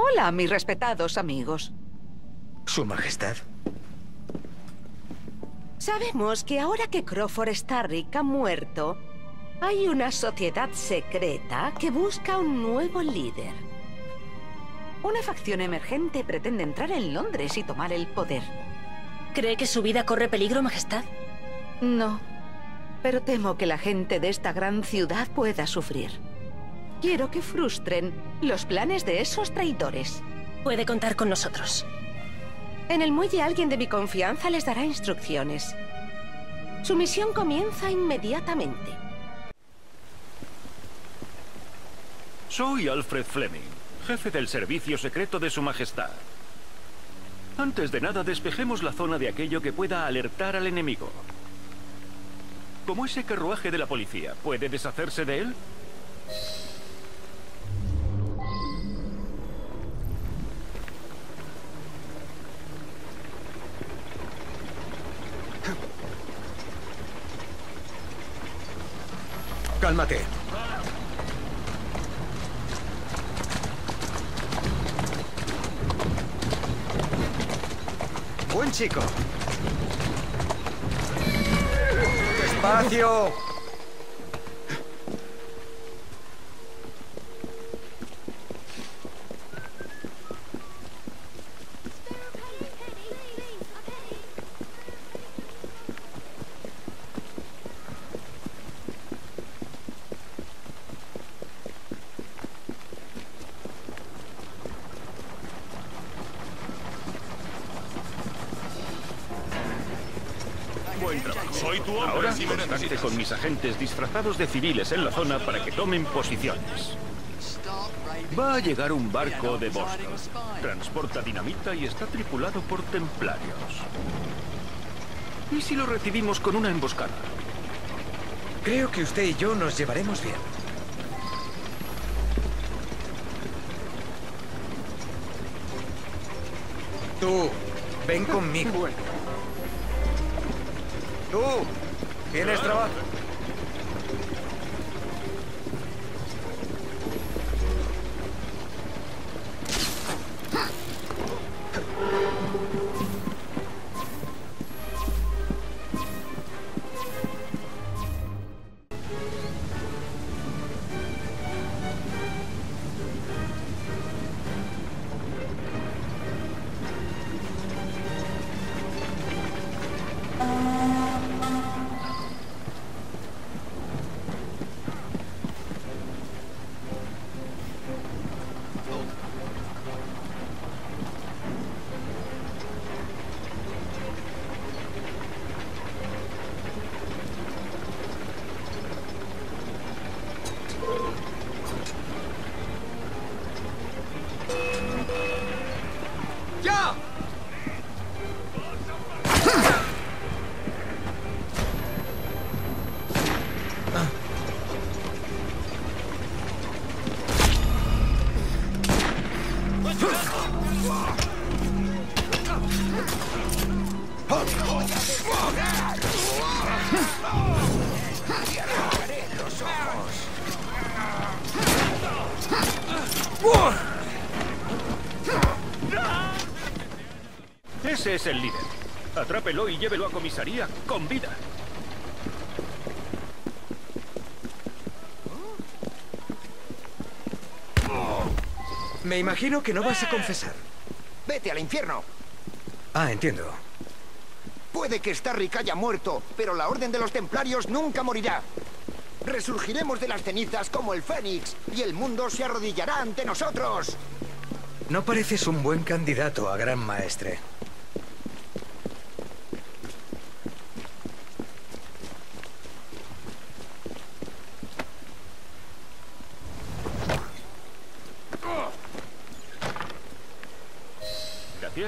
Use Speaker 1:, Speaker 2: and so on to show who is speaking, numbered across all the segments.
Speaker 1: Hola, mis respetados amigos.
Speaker 2: Su Majestad.
Speaker 3: Sabemos que ahora que Crawford Starrick ha muerto, hay una sociedad secreta que busca un nuevo líder.
Speaker 1: Una facción emergente pretende entrar en Londres y tomar el poder.
Speaker 4: ¿Cree que su vida corre peligro, Majestad?
Speaker 1: No, pero temo que la gente de esta gran ciudad pueda sufrir. Quiero que frustren los planes de esos traidores.
Speaker 4: Puede contar con nosotros.
Speaker 3: En el muelle alguien de mi confianza les dará instrucciones. Su misión comienza inmediatamente.
Speaker 5: Soy Alfred Fleming, jefe del servicio secreto de Su Majestad. Antes de nada, despejemos la zona de aquello que pueda alertar al enemigo. Como ese carruaje de la policía, ¿puede deshacerse de él?
Speaker 2: Cálmate. Buen chico. Despacio.
Speaker 5: Buen trabajo. Soy tu Ahora contacte con mis agentes disfrazados de civiles en la zona para que tomen posiciones. Va a llegar un barco de Boston. Transporta dinamita y está tripulado por templarios. ¿Y si lo recibimos con una emboscada?
Speaker 2: Creo que usted y yo nos llevaremos bien. Tú, ven conmigo. Tú, ¿tienes trabajo?
Speaker 5: Es el líder. Atrápelo y llévelo a comisaría con vida.
Speaker 2: Me imagino que no vas a confesar.
Speaker 6: Vete al infierno.
Speaker 2: Ah, entiendo.
Speaker 6: Puede que Starrick haya muerto, pero la Orden de los Templarios nunca morirá. Resurgiremos de las cenizas como el Fénix y el mundo se arrodillará ante nosotros.
Speaker 2: No pareces un buen candidato a gran maestre.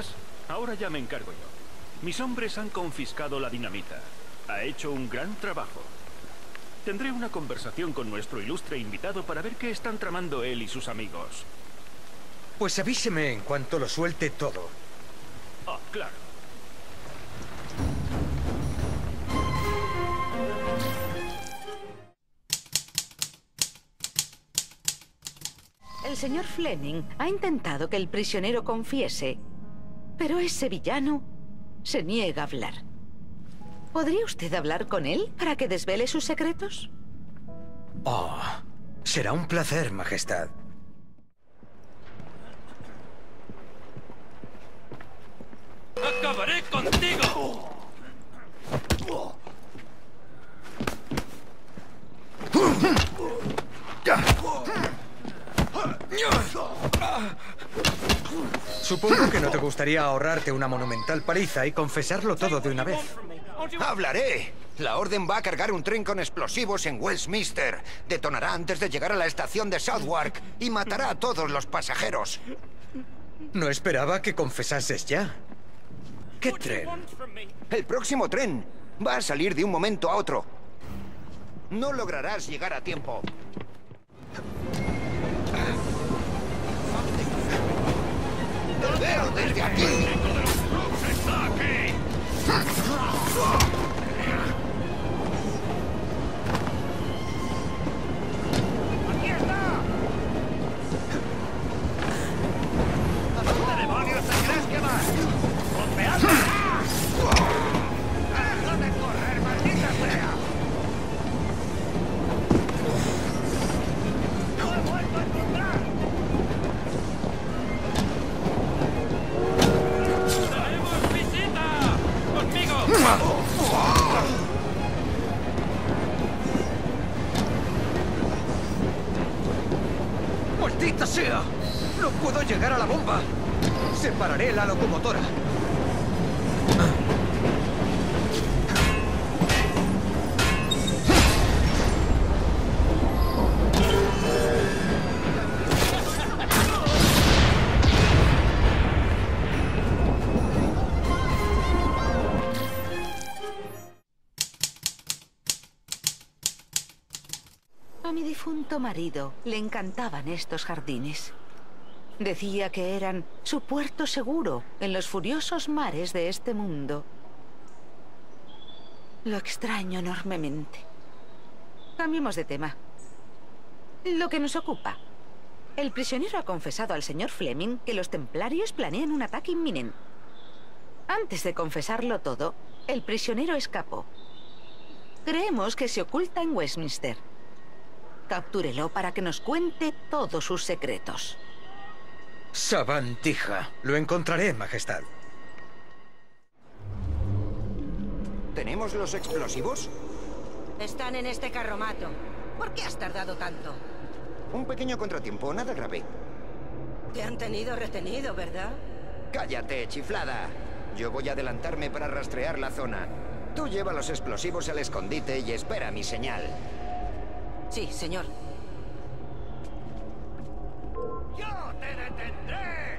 Speaker 5: Gracias. Ahora ya me encargo yo. Mis hombres han confiscado la dinamita. Ha hecho un gran trabajo. Tendré una conversación con nuestro ilustre invitado para ver qué están tramando él y sus amigos.
Speaker 2: Pues avíseme en cuanto lo suelte todo.
Speaker 5: Ah, claro.
Speaker 3: El
Speaker 1: señor Fleming ha intentado que el prisionero confiese, pero ese villano se niega a hablar. ¿Podría usted hablar con él para que desvele sus secretos?
Speaker 2: Oh, será un placer, Majestad.
Speaker 5: ¡Acabaré contigo!
Speaker 2: Supongo que no te gustaría ahorrarte una monumental paliza y confesarlo todo de una vez.
Speaker 6: ¡Hablaré! La Orden va a cargar un tren con explosivos en Westminster. Detonará antes de llegar a la estación de Southwark y matará a todos los pasajeros.
Speaker 2: No esperaba que confesases ya. ¿Qué tren?
Speaker 6: El próximo tren va a salir de un momento a otro. No lograrás llegar a tiempo. ¡Te veo desde aquí!
Speaker 1: Marido le encantaban estos jardines. Decía que eran su puerto seguro en los furiosos mares de este mundo. Lo extraño enormemente. Cambiemos de tema. Lo que nos ocupa. El prisionero ha confesado al señor Fleming que los templarios planean un ataque inminente. Antes de confesarlo todo, el prisionero escapó. Creemos que se oculta en Westminster. Captúrelo para que nos cuente todos sus secretos.
Speaker 2: Sabantija. Lo encontraré, Majestad.
Speaker 6: ¿Tenemos los explosivos?
Speaker 7: Están en este carromato. ¿Por qué has tardado tanto?
Speaker 6: Un pequeño contratiempo, nada grave.
Speaker 7: Te han tenido retenido, ¿verdad?
Speaker 6: Cállate, chiflada. Yo voy a adelantarme para rastrear la zona. Tú lleva los explosivos al escondite y espera mi señal.
Speaker 7: Sí, señor.
Speaker 6: ¡Yo te detendré!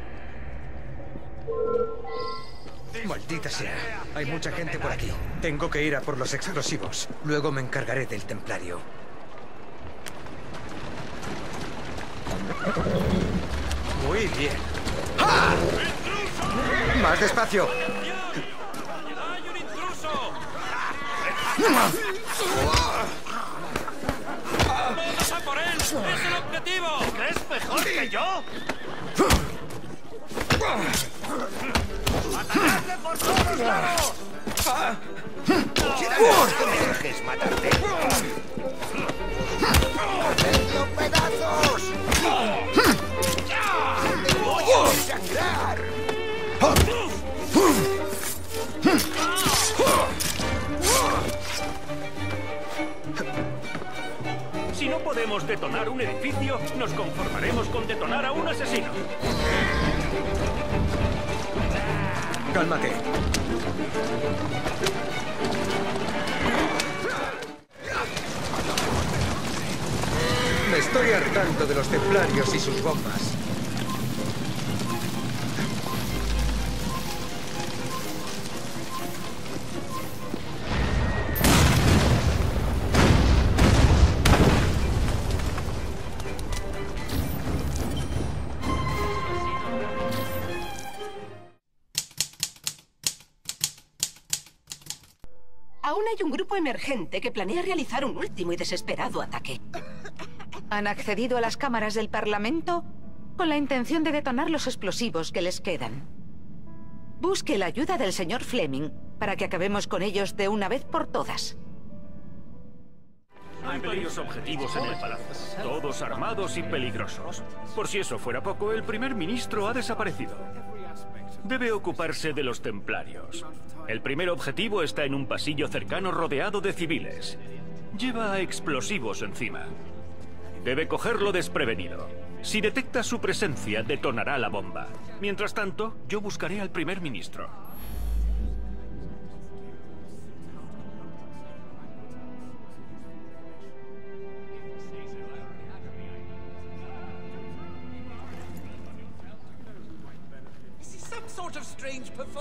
Speaker 2: Maldita sea. Hay mucha gente por aquí. Tengo que ir a por los explosivos. Luego me encargaré del templario. Muy bien. ¡Ah! Más despacio.
Speaker 5: ¡Hay un intruso! ¡Es el objetivo! ¿Crees mejor que yo?
Speaker 6: ¡Atacadle por todos lados! ¡Quieres que me dejes matarte! ¡Hacedlo pedazos! ¡Te voy a desangrar!
Speaker 5: Podemos detonar un edificio, nos conformaremos con detonar a un asesino.
Speaker 2: Cálmate. Me estoy hartando de los templarios y sus bombas.
Speaker 3: Hay un grupo emergente que planea realizar un último y desesperado ataque.
Speaker 1: ¿Han accedido a las cámaras del Parlamento? con la intención de detonar los explosivos que les quedan. Busque la ayuda del señor Fleming para que acabemos con ellos de una vez por todas.
Speaker 5: Hay varios objetivos en el palacio, todos armados y peligrosos. Por si eso fuera poco, el primer ministro ha desaparecido. Debe ocuparse de los templarios. El primer objetivo está en un pasillo cercano rodeado de civiles. Lleva explosivos encima. Debe cogerlo desprevenido. Si detecta su presencia, detonará la bomba. Mientras tanto, yo buscaré al primer ministro.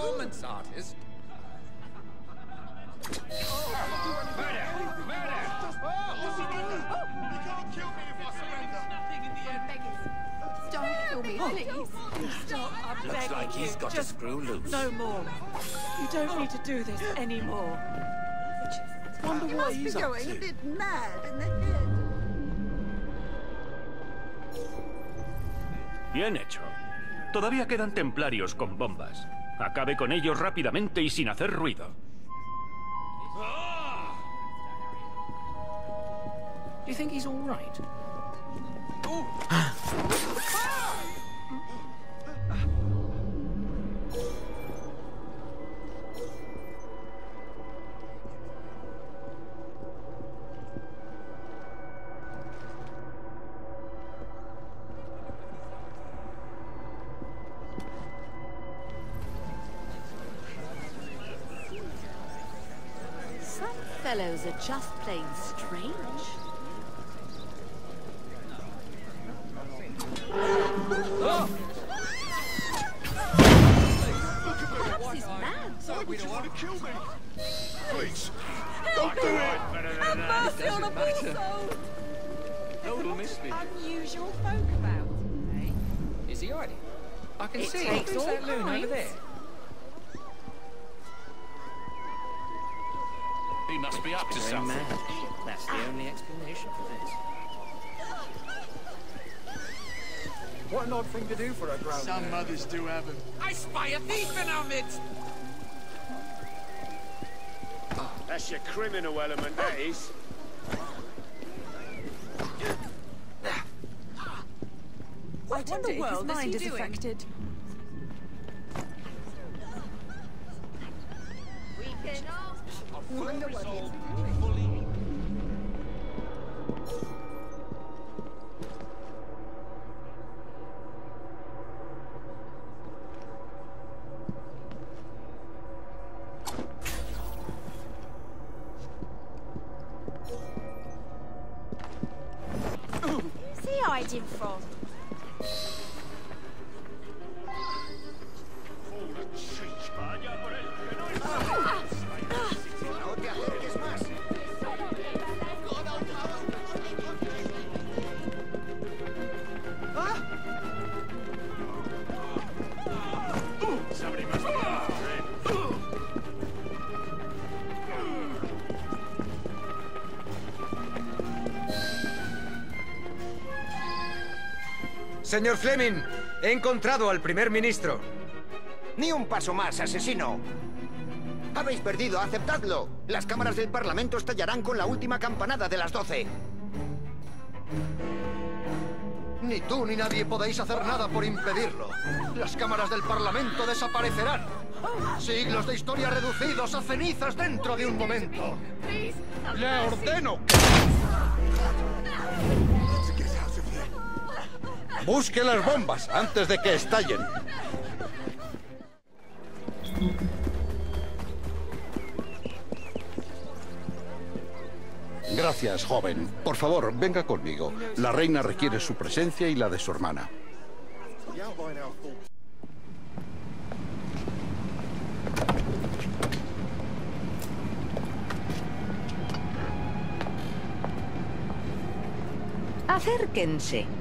Speaker 8: Performance artist?
Speaker 9: Don't kill me, please. Stop.
Speaker 8: Looks like he's
Speaker 9: you.
Speaker 8: got
Speaker 9: Just
Speaker 8: screw loose.
Speaker 9: No more. You don't need to do this anymore. Wonder what he's up
Speaker 10: going a
Speaker 9: to.
Speaker 10: bit mad in the head.
Speaker 5: Bien hecho. Todavía quedan templarios con bombas. Acabe con ellos rápidamente y sin hacer ruido.
Speaker 8: Do
Speaker 10: are just plain strange. Perhaps he's mad.
Speaker 9: Why would you want to kill me? Please, don't do it! Have mercy on a poor soul!
Speaker 8: No one will miss
Speaker 9: unusual folk about. Eh?
Speaker 8: Is he already? I can
Speaker 9: it
Speaker 8: see.
Speaker 9: It
Speaker 8: takes
Speaker 9: all
Speaker 8: that over there.
Speaker 11: He must be up to
Speaker 8: Very
Speaker 11: something.
Speaker 8: mad. That's the only explanation for this.
Speaker 12: What an odd thing to do for a grown
Speaker 11: Some mothers do have them.
Speaker 8: I spy a thief in our midst!
Speaker 11: That's your criminal element, that is.
Speaker 9: What in the world
Speaker 10: mind
Speaker 9: is
Speaker 10: is
Speaker 9: affected?
Speaker 10: Wonder what he's
Speaker 9: Where's he hiding from?
Speaker 6: No
Speaker 2: Señor Fleming, he encontrado al primer ministro.
Speaker 6: Ni un paso más, asesino. Habéis perdido, aceptadlo. Las cámaras del Parlamento estallarán con la última campanada de las 12.
Speaker 12: Ni tú ni nadie podéis hacer nada por impedirlo. Las cámaras del Parlamento desaparecerán. Siglos de historia reducidos a cenizas dentro de un momento.
Speaker 11: Le ordeno
Speaker 13: Busque las bombas antes de que estallen. Gracias, joven. Por favor, venga conmigo. La reina requiere su presencia y la de su hermana.
Speaker 3: Acérquense.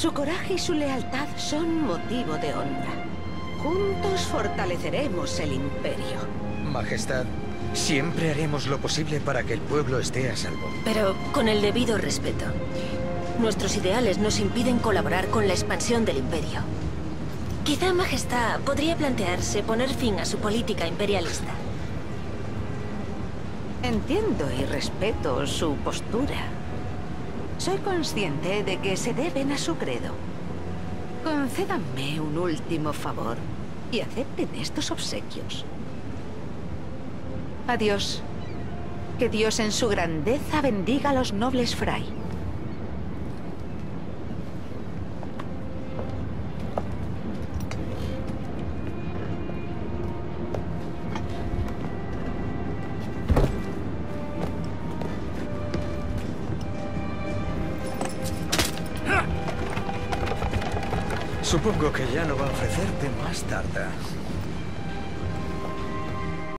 Speaker 3: Su coraje y su lealtad son motivo de honra. Juntos fortaleceremos el imperio.
Speaker 2: Majestad, siempre haremos lo posible para que el pueblo esté a salvo.
Speaker 4: Pero con el debido respeto. Nuestros ideales nos impiden colaborar con la expansión del imperio. Quizá Majestad podría plantearse poner fin a su política imperialista.
Speaker 1: Entiendo y respeto su postura. Soy consciente de que se deben a su credo. Concédanme un último favor y acepten estos obsequios. Adiós. Que Dios en su grandeza bendiga a los nobles Fray.
Speaker 2: Supongo que ya no va a ofrecerte más tarta.